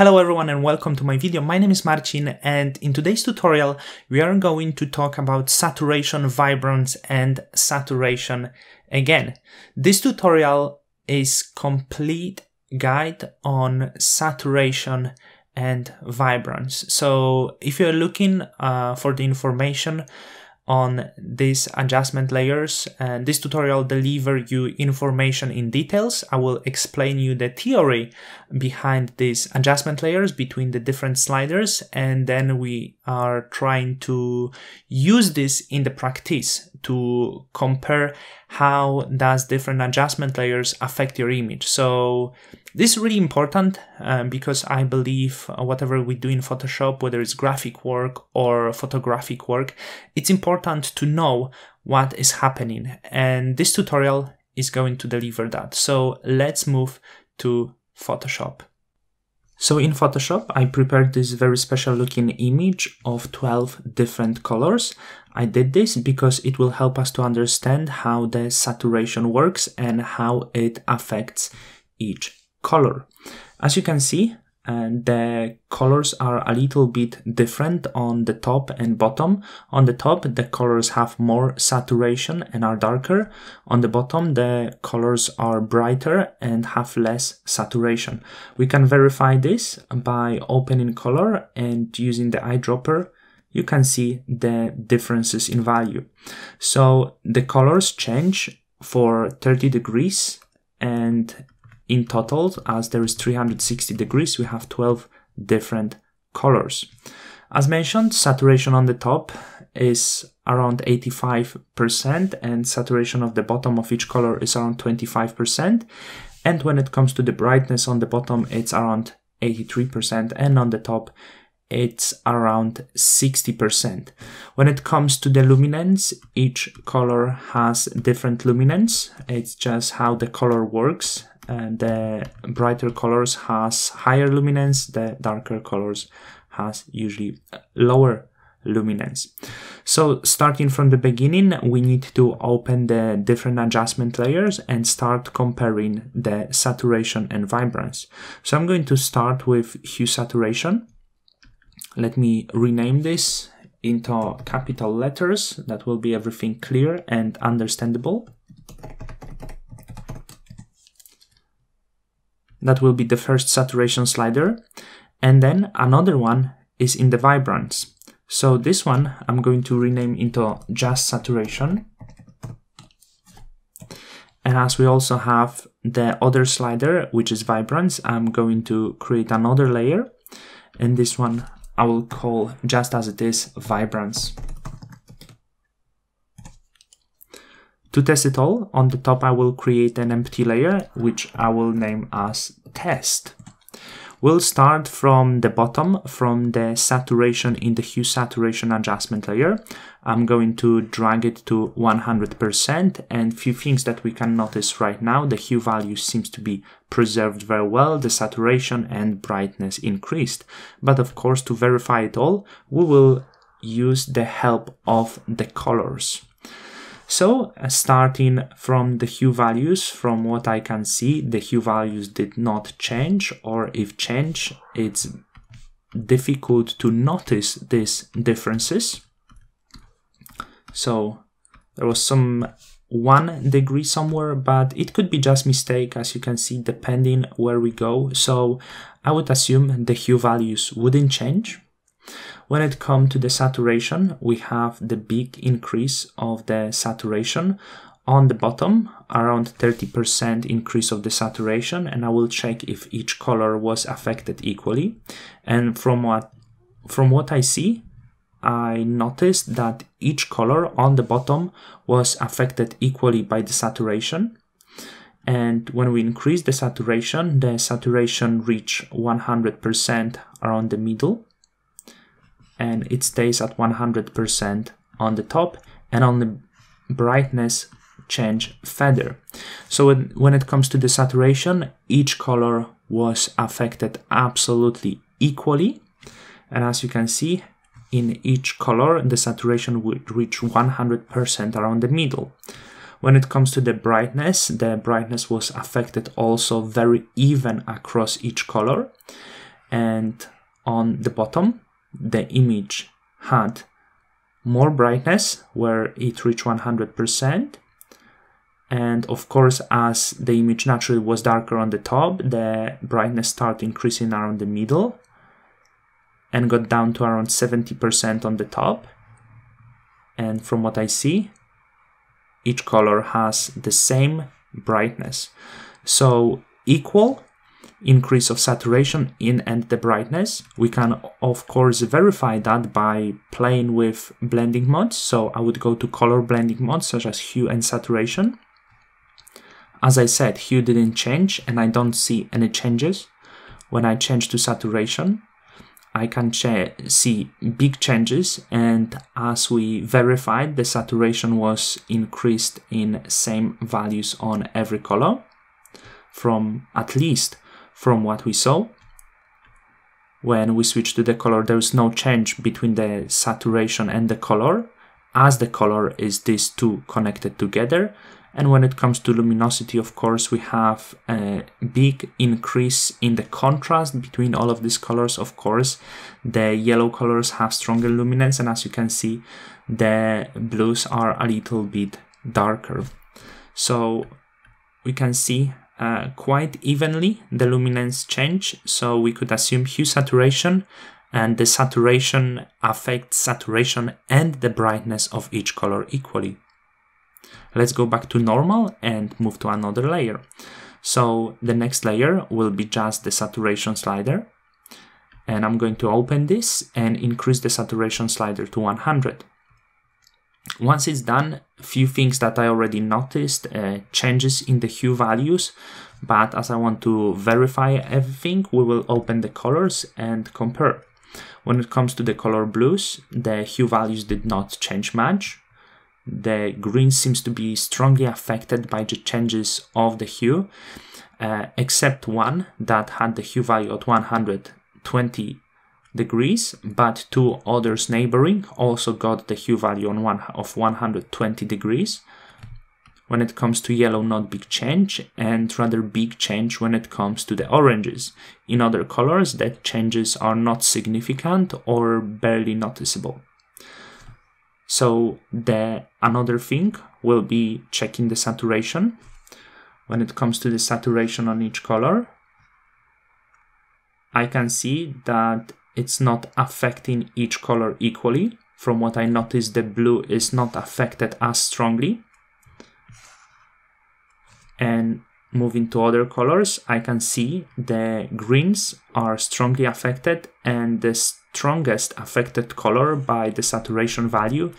Hello everyone and welcome to my video. My name is Marcin and in today's tutorial we are going to talk about saturation, vibrance and saturation again. This tutorial is complete guide on saturation and vibrance. So if you're looking uh, for the information on these adjustment layers and this tutorial deliver you information in details. I will explain you the theory behind these adjustment layers between the different sliders and then we are trying to use this in the practice to compare how does different adjustment layers affect your image. So this is really important um, because I believe whatever we do in Photoshop, whether it's graphic work or photographic work, it's important to know what is happening. And this tutorial is going to deliver that. So let's move to Photoshop. So in Photoshop, I prepared this very special looking image of 12 different colors. I did this because it will help us to understand how the saturation works and how it affects each color. As you can see, uh, the colors are a little bit different on the top and bottom. On the top, the colors have more saturation and are darker. On the bottom, the colors are brighter and have less saturation. We can verify this by opening color and using the eyedropper you can see the differences in value. So the colors change for 30 degrees and in total, as there is 360 degrees, we have 12 different colors. As mentioned, saturation on the top is around 85% and saturation of the bottom of each color is around 25%. And when it comes to the brightness on the bottom, it's around 83% and on the top, it's around 60%. When it comes to the luminance, each color has different luminance. It's just how the color works the brighter colors has higher luminance, the darker colors has usually lower luminance. So starting from the beginning, we need to open the different adjustment layers and start comparing the saturation and vibrance. So I'm going to start with hue saturation. Let me rename this into capital letters. That will be everything clear and understandable. That will be the first saturation slider. And then another one is in the vibrance. So this one I'm going to rename into just saturation. And as we also have the other slider, which is vibrance, I'm going to create another layer. And this one I will call just as it is vibrance. To test it all, on the top I will create an empty layer, which I will name as test. We'll start from the bottom, from the saturation in the hue saturation adjustment layer. I'm going to drag it to 100% and few things that we can notice right now. The hue value seems to be preserved very well, the saturation and brightness increased. But of course, to verify it all, we will use the help of the colors. So uh, starting from the hue values, from what I can see, the hue values did not change, or if change, it's difficult to notice these differences. So there was some one degree somewhere, but it could be just mistake, as you can see, depending where we go. So I would assume the hue values wouldn't change. When it comes to the saturation, we have the big increase of the saturation on the bottom, around 30% increase of the saturation, and I will check if each color was affected equally. And from what from what I see, I noticed that each color on the bottom was affected equally by the saturation. And when we increase the saturation, the saturation reach 100% around the middle and it stays at 100% on the top and on the brightness change feather. So when, when it comes to the saturation, each color was affected absolutely equally. And as you can see, in each color, the saturation would reach 100% around the middle. When it comes to the brightness, the brightness was affected also very even across each color. and on the bottom the image had more brightness where it reached 100% and of course as the image naturally was darker on the top the brightness started increasing around the middle and got down to around 70% on the top. And from what I see each color has the same brightness. So equal increase of saturation in and the brightness. We can of course verify that by playing with blending modes. So I would go to color blending modes such as hue and saturation. As I said, hue didn't change and I don't see any changes. When I change to saturation, I can see big changes and as we verified, the saturation was increased in same values on every color from at least from what we saw. When we switch to the color, there's no change between the saturation and the color, as the color is these two connected together. And when it comes to luminosity, of course, we have a big increase in the contrast between all of these colors. Of course, the yellow colors have stronger luminance, and as you can see, the blues are a little bit darker. So we can see uh, quite evenly the luminance change, so we could assume hue saturation and the saturation affects saturation and the brightness of each color equally. Let's go back to normal and move to another layer. So the next layer will be just the saturation slider. And I'm going to open this and increase the saturation slider to 100. Once it's done, a few things that I already noticed, uh, changes in the hue values, but as I want to verify everything, we will open the colors and compare. When it comes to the color blues, the hue values did not change much. The green seems to be strongly affected by the changes of the hue, uh, except one that had the hue value at 120 degrees, but two others neighboring also got the hue value on one of 120 degrees. When it comes to yellow, not big change, and rather big change when it comes to the oranges. In other colors, that changes are not significant or barely noticeable. So the another thing will be checking the saturation. When it comes to the saturation on each color, I can see that it's not affecting each color equally. From what I noticed, the blue is not affected as strongly. And moving to other colors, I can see the greens are strongly affected and the strongest affected color by the saturation value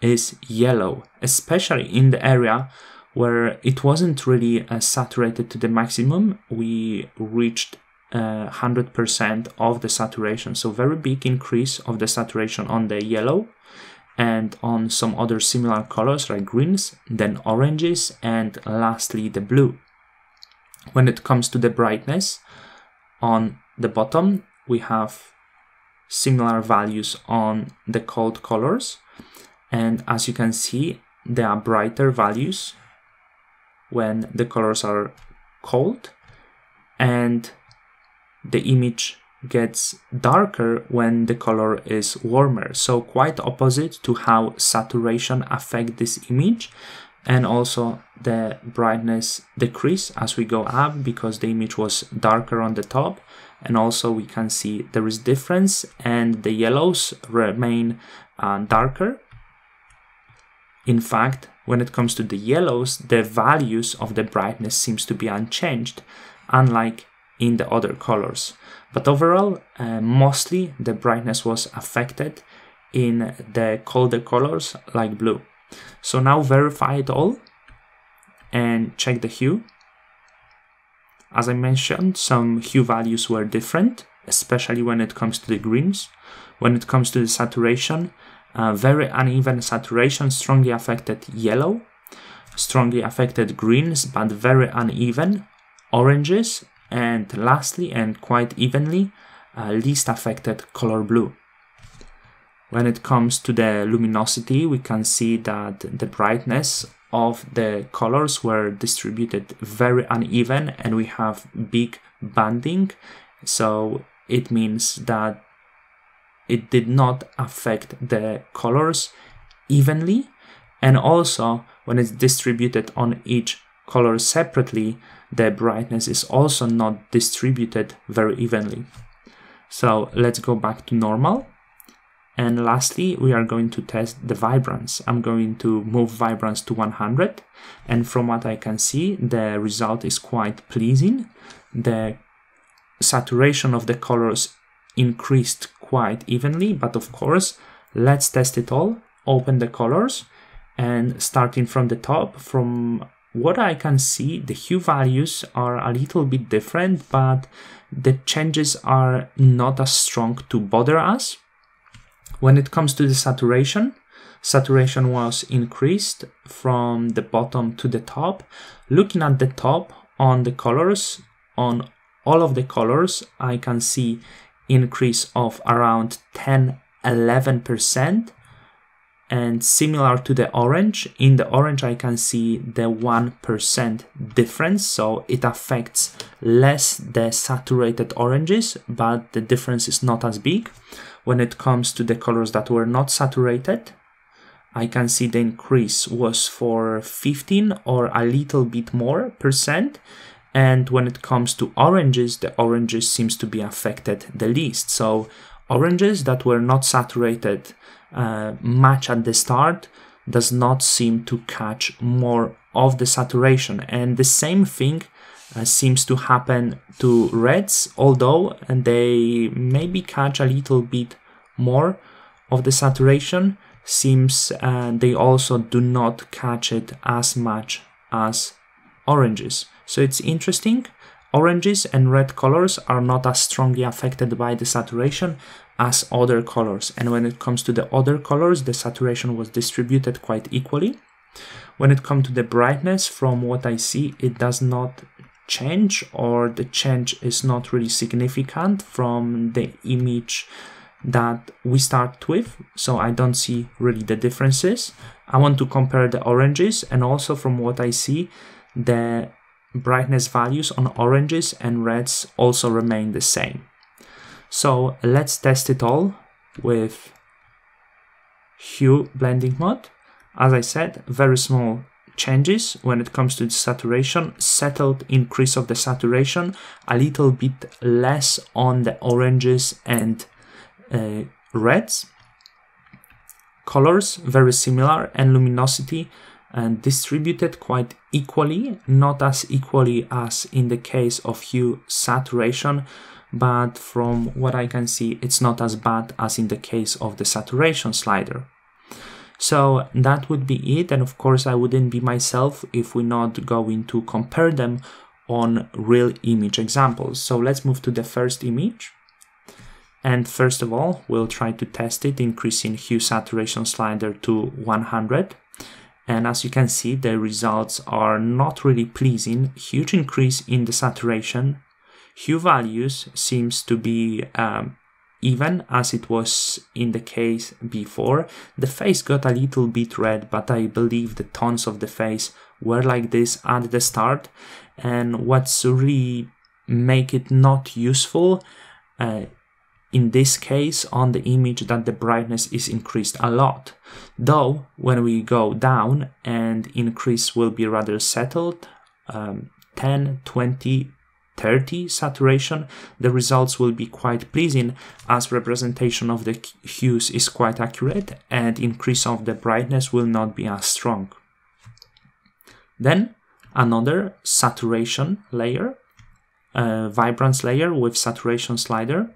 is yellow, especially in the area where it wasn't really uh, saturated to the maximum. We reached Uh, 100% of the saturation. So very big increase of the saturation on the yellow and on some other similar colors like greens, then oranges, and lastly the blue. When it comes to the brightness, on the bottom we have similar values on the cold colors and as you can see there are brighter values when the colors are cold and the image gets darker when the color is warmer. So quite opposite to how saturation affect this image and also the brightness decrease as we go up because the image was darker on the top and also we can see there is difference and the yellows remain uh, darker. In fact, when it comes to the yellows, the values of the brightness seems to be unchanged, unlike in the other colors. But overall, uh, mostly the brightness was affected in the colder colors like blue. So now verify it all and check the hue. As I mentioned, some hue values were different, especially when it comes to the greens. When it comes to the saturation, uh, very uneven saturation strongly affected yellow, strongly affected greens, but very uneven oranges, and lastly and quite evenly uh, least affected color blue. When it comes to the luminosity, we can see that the brightness of the colors were distributed very uneven and we have big banding. So it means that it did not affect the colors evenly and also when it's distributed on each color separately the brightness is also not distributed very evenly so let's go back to normal and lastly, we are going to test the vibrance. I'm going to move vibrance to 100. And from what I can see, the result is quite pleasing. The saturation of the colors increased quite evenly, but of course, let's test it all. Open the colors and starting from the top, from what I can see, the hue values are a little bit different, but the changes are not as strong to bother us. When it comes to the saturation, saturation was increased from the bottom to the top. Looking at the top on the colors, on all of the colors, I can see increase of around 10 11% and similar to the orange in the orange i can see the 1% difference so it affects less the saturated oranges but the difference is not as big when it comes to the colors that were not saturated, I can see the increase was for 15 or a little bit more percent. And when it comes to oranges, the oranges seems to be affected the least. So oranges that were not saturated uh, much at the start does not seem to catch more of the saturation. And the same thing uh, seems to happen to reds, although and they maybe catch a little bit more of the saturation, seems uh, they also do not catch it as much as oranges. So it's interesting. Oranges and red colors are not as strongly affected by the saturation as other colors. And when it comes to the other colors, the saturation was distributed quite equally. When it comes to the brightness, from what I see, it does not change or the change is not really significant from the image that we start with so I don't see really the differences I want to compare the oranges and also from what I see the brightness values on oranges and reds also remain the same. So let's test it all with hue blending mode. As I said very small changes when it comes to the saturation, settled increase of the saturation, a little bit less on the oranges and uh, reds. Colors very similar. And luminosity and distributed quite equally, not as equally as in the case of hue saturation, but from what I can see, it's not as bad as in the case of the saturation slider. So that would be it. And of course, I wouldn't be myself if we're not going to compare them on real image examples. So let's move to the first image. And first of all, we'll try to test it, increasing hue saturation slider to 100. And as you can see, the results are not really pleasing. Huge increase in the saturation. Hue values seems to be um, even as it was in the case before. The face got a little bit red, but I believe the tones of the face were like this at the start. And what's really make it not useful uh, in this case on the image that the brightness is increased a lot. Though when we go down and increase will be rather settled, um, 10, 20, 30 saturation, the results will be quite pleasing as representation of the hues is quite accurate and increase of the brightness will not be as strong. Then another saturation layer, uh, vibrance layer with saturation slider.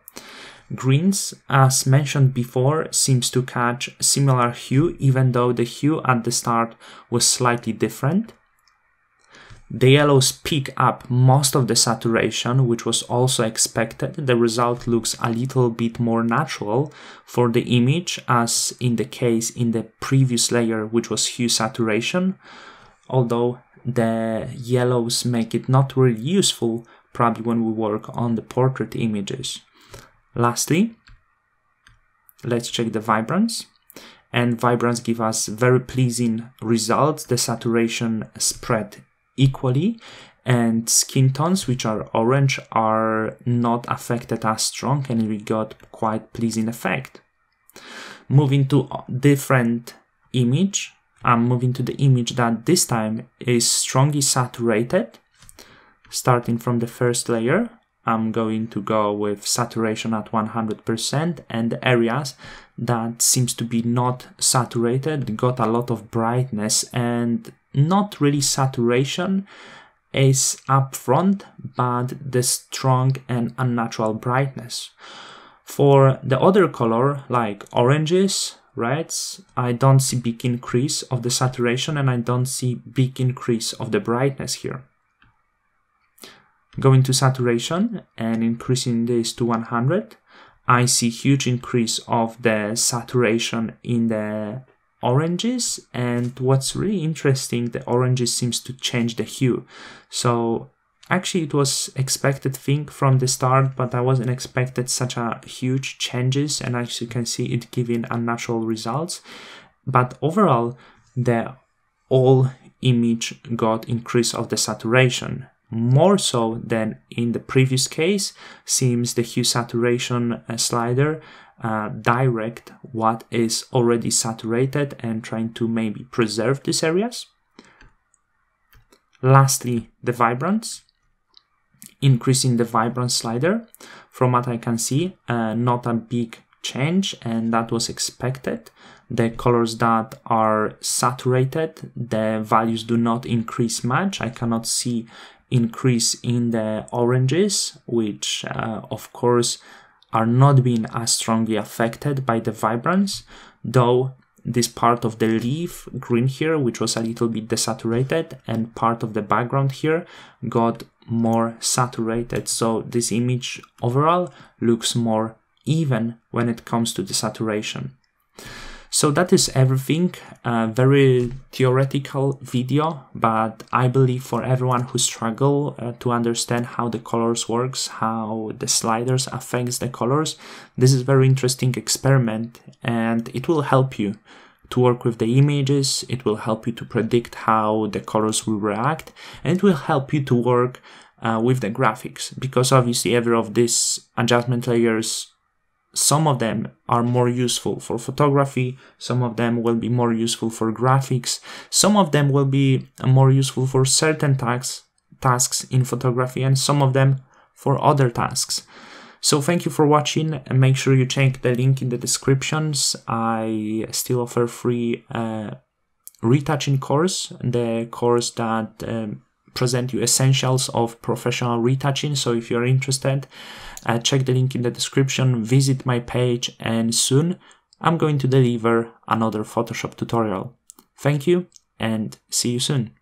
Greens, as mentioned before, seems to catch similar hue even though the hue at the start was slightly different. The yellows pick up most of the saturation, which was also expected. The result looks a little bit more natural for the image as in the case in the previous layer, which was hue saturation, although the yellows make it not really useful probably when we work on the portrait images. Lastly, let's check the vibrance and vibrance give us very pleasing results. The saturation spread equally and skin tones which are orange are not affected as strong and we got quite pleasing effect. Moving to different image, I'm moving to the image that this time is strongly saturated. Starting from the first layer, I'm going to go with saturation at 100% and the areas that seems to be not saturated got a lot of brightness and not really saturation is upfront but the strong and unnatural brightness. For the other color like oranges, reds, I don't see big increase of the saturation and I don't see big increase of the brightness here. Going to saturation and increasing this to 100, I see huge increase of the saturation in the oranges. And what's really interesting the oranges seems to change the hue. So actually it was expected thing from the start but i wasn't expected such a huge changes. And as you can see it giving unnatural results. But overall the all image got increase of the saturation more so than in the previous case seems the hue saturation uh, slider uh, direct what is already saturated and trying to maybe preserve these areas. Lastly, the vibrance. Increasing the vibrance slider. From what I can see, uh, not a big change and that was expected. The colors that are saturated, the values do not increase much. I cannot see increase in the oranges, which uh, of course are not being as strongly affected by the vibrance, though this part of the leaf green here, which was a little bit desaturated, and part of the background here got more saturated. So this image overall looks more even when it comes to the saturation. So that is everything. A very theoretical video, but I believe for everyone who struggle uh, to understand how the colors works, how the sliders affects the colors, this is very interesting experiment and it will help you to work with the images, it will help you to predict how the colors will react, and it will help you to work uh, with the graphics because obviously every of these adjustment layers some of them are more useful for photography, some of them will be more useful for graphics, some of them will be more useful for certain tasks, tasks in photography, and some of them for other tasks. So thank you for watching and make sure you check the link in the descriptions. I still offer free uh, retouching course, the course that um, present you essentials of professional retouching. So if you're interested, uh, check the link in the description, visit my page, and soon I'm going to deliver another Photoshop tutorial. Thank you and see you soon.